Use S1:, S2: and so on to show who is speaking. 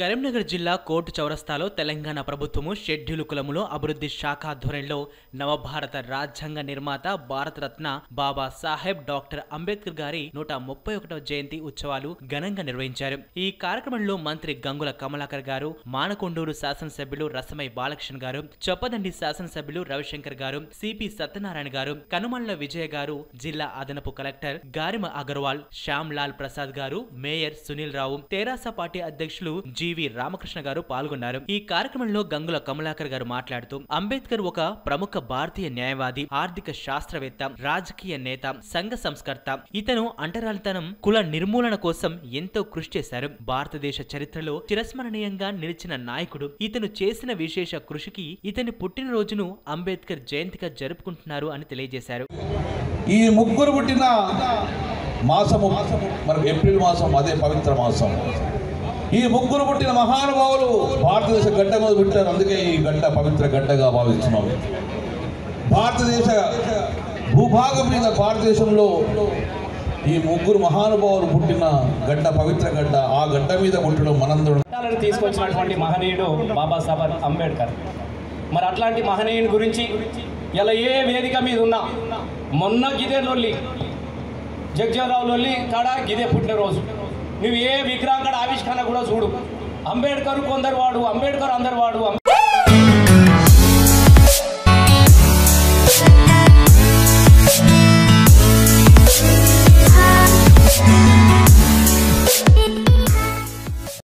S1: కరీంనగర్ జిల్లా కోర్టు చౌరస్తాలో తెలంగాణ ప్రభుత్వము షెడ్యూల్ కులములో అభివృద్ధి శాఖ ఆధ్వర్యంలో నవభారత రాజ్యాంగ నిర్మాత భారతరత్న బాబా సాహెబ్ డాక్టర్ అంబేద్కర్ గారి నూట ముప్పై ఒకటవ జయంతి ఉత్సవాలు ఘనంగా నిర్వహించారు. ఈ కార్యక్రమంలో మంత్రి గంగుల కమలాకర్ గారు మానకొండూరు శాసనసభ్యులు రసమై బాలకృష్ణ గారు చొప్పదండి శాసనసభ్యులు రవిశంకర్ గారు సిపి సత్యనారాయణ గారు కనుమల్ల విజయ గారు జిల్లా అదనపు కలెక్టర్ గారిమ అగర్వాల్ శ్యామ్ లాల్ ప్రసాద్ గారు మేయర్ సునీల్ రావు తెరాస పార్టీ అధ్యక్షులు జి. జీవి రామకృష్ణ గారు పాల్గొన్నారు. ఈ కార్యక్రమంలో గంగుల కమలాకర్ గారు మాట్లాడుతూ అంబేద్కర్ ఒక ప్రముఖ భారతీయ న్యాయవాది ఆర్థిక శాస్త్రవేత్త రాజకీయ నేత సంఘ సంస్కర్త. ఇతను అంటరాలితనం కుల నిర్మూలన కోసం ఎంతో కృషి చేశారు. భారతదేశ చరిత్రలో చిరస్మరణీయంగా నిలిచిన నాయకుడు ఇతను చేసిన విశేష కృషికి ఇతని పుట్టినరోజును అంబేద్కర్ జయంతిగా జరుపుకుంటున్నారు అని తెలియజేశారు.
S2: ఈ ముగ్గురు పుట్టిన మాసము మనకు ఏప్రిల్ మాసం అదే పవిత్ర మాసం. ఈ ముగ్గురు పుట్టిన మహానుభావులు భారతదేశ గడ్డ మీద పుట్టారు. అందుకే ఈ గడ్డ పవిత్ర గడ్డగా భావిస్తున్నాం. భారతదేశ భూభాగం మీద భారతదేశంలో ఈ ముగ్గురు మహానుభావులు పుట్టిన గడ్డ పవిత్ర గడ్డ ఆ గడ్డ మీద పుట్టడం మనందరం
S3: తీసుకొచ్చినటువంటి మహనీయుడు బాబాసాహెబ్ అంబేద్కర్. మరి అట్లాంటి మహనీయుని గురించి ఇలా ఏ వేదిక మీద ఉన్నా మొన్న గిదే లొల్లి జగ్జీవరావు లొల్లి కాడ గిదే పుట్టినరోజు. నువ్వు ఏ విగ్రహం కాడ ఆవిష్కరణ కూడా చూడు. అంబేద్కర్ కొందరు వాడు అంబేద్కర్ అందరు వాడు